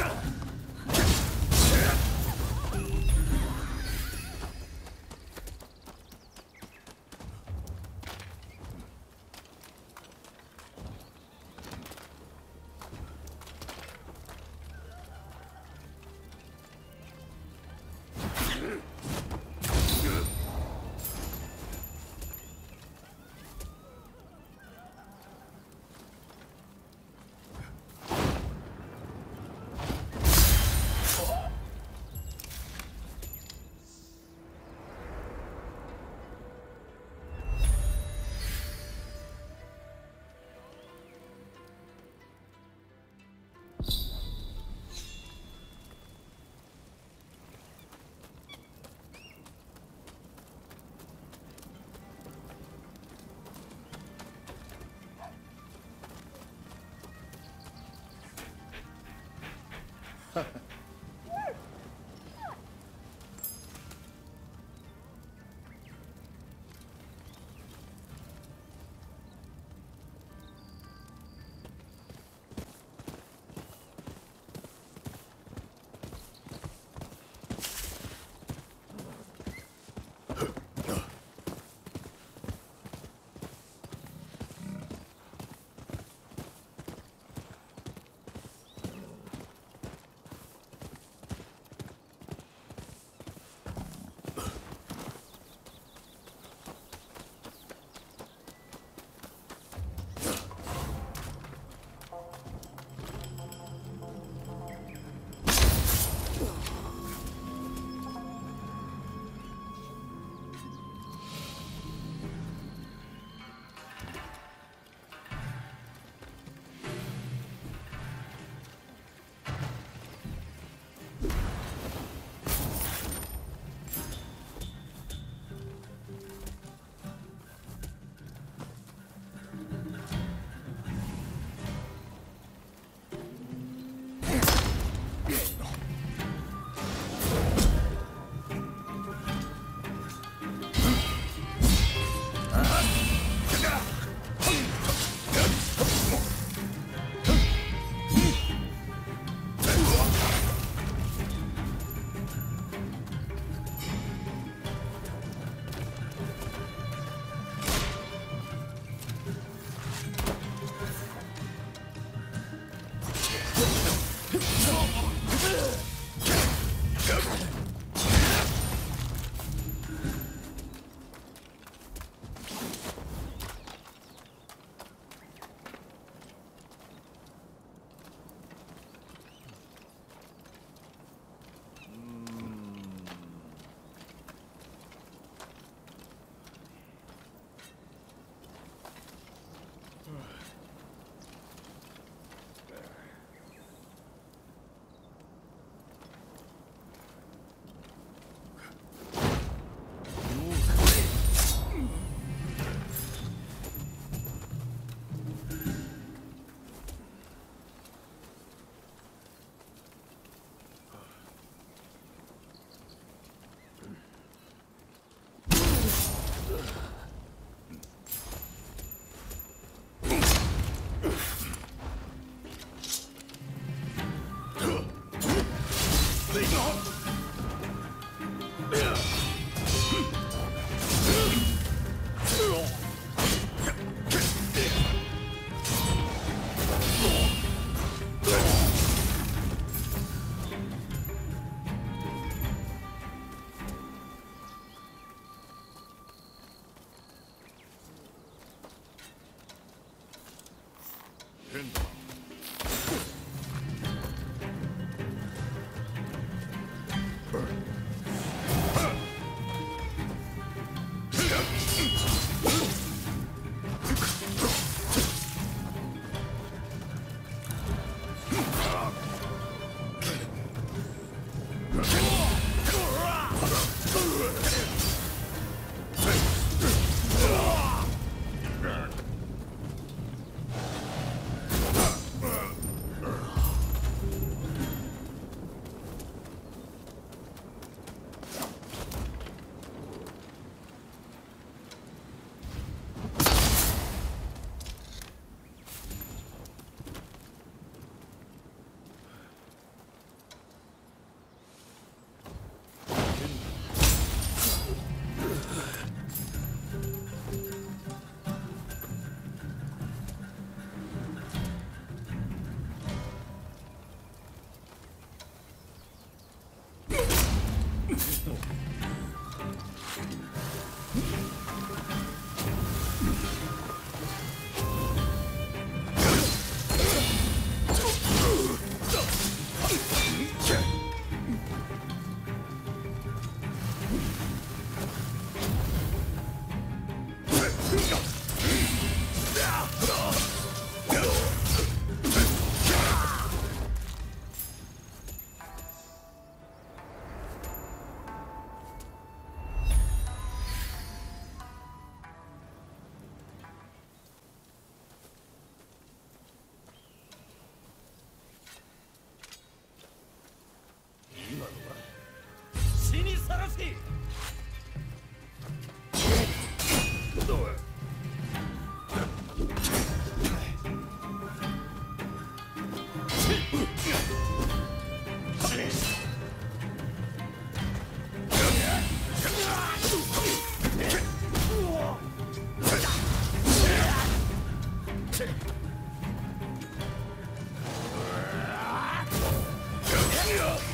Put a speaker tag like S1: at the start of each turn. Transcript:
S1: 変だ Yeah.